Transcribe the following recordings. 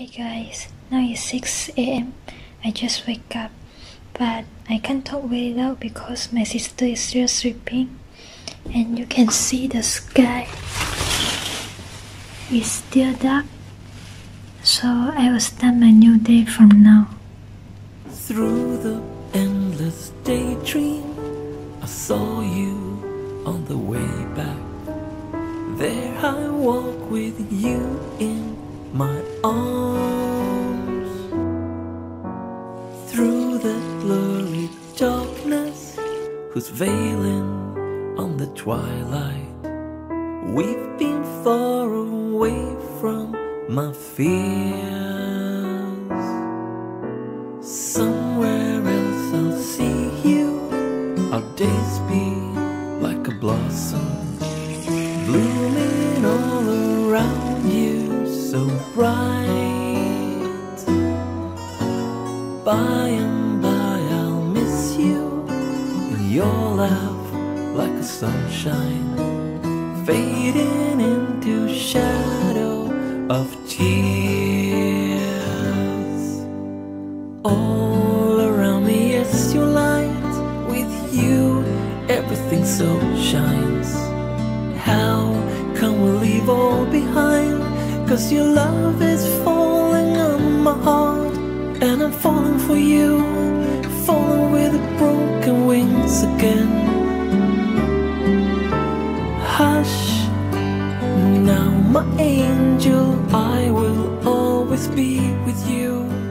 Hey guys, now it's 6 a.m. I just wake up, but I can't talk very loud because my sister is still sleeping, and you can see the sky is still dark. So I will start my new day from now. Through the endless daydream, I saw you on the way back. There I walk with you in my arms. Through the blurry darkness, who's veiling on the twilight. We've been far away from my fears. Somewhere else I'll see you. Our days be like a blossom, blooming all around so bright. By and by I'll miss you, and your laugh like a sunshine, fading into shadow of tears. All around me is your light. With you, everything so shines. How can we leave all behind? Cause your love is falling on my heart. And I'm falling for you, falling with broken wings again. Hush, now my angel, I will always be with you.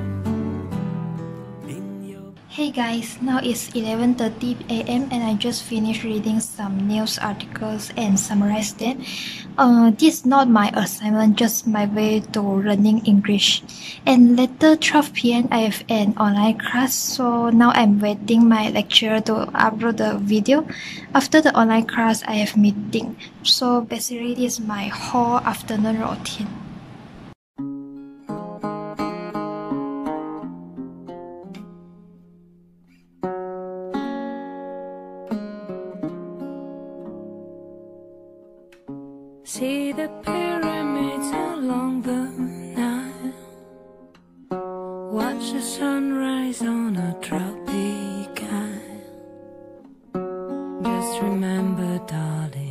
Hey guys, now it's 11:30 a.m. and I just finished reading some news articles and summarized them. Uh, this is not my assignment, just my way to learning English. And later 12 p.m. I have an online class, so now I'm waiting my lecturer to upload the video. After the online class, I have meeting. So basically, this is my whole afternoon routine. See the pyramids along the Nile. Watch the sunrise on a tropic isle. Just remember, darling,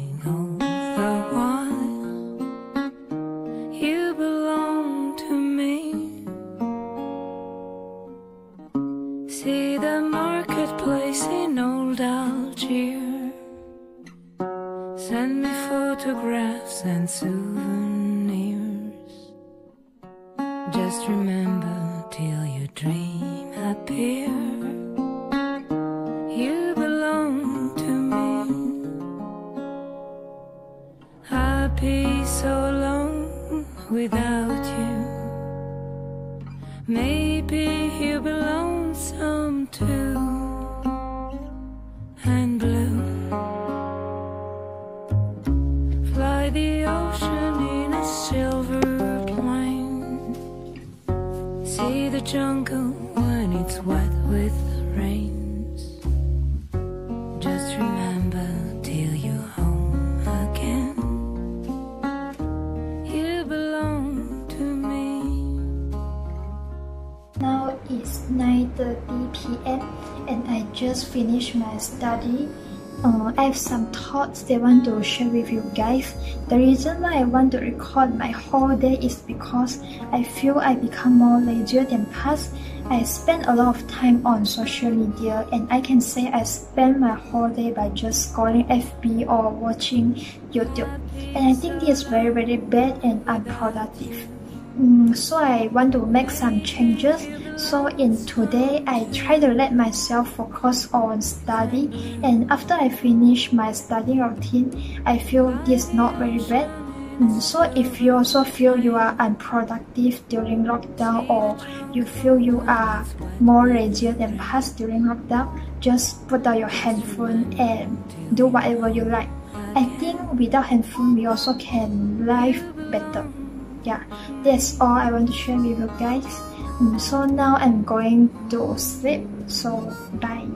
Send me photographs and souvenirs. Just remember till your dream appears. You belong to me. I'll be so alone without you. Maybe you belong some too. Ocean in a silver plane. See the jungle when it's wet with rains. Just remember till you're home again. You belong to me. Now it's 9:30 p.m. and I just finished my study. Uh, I have some thoughts that I want to share with you guys. The reason why I want to record my whole day is because I feel I become more lazier than past. I spend a lot of time on social media and I can say I spend my whole day by just scrolling FB or watching YouTube. And I think this is very very bad and unproductive. Mm, so I want to make some changes. So in today, I try to let myself focus on study. And after I finish my study routine, I feel this not very bad. Mm, so if you also feel you are unproductive during lockdown or you feel you are more lazier than past during lockdown, just put down your handphone and do whatever you like. I think without handphone, we also can live better yeah that's all i want to share with you guys. Mm, so now i'm going to sleep. So bye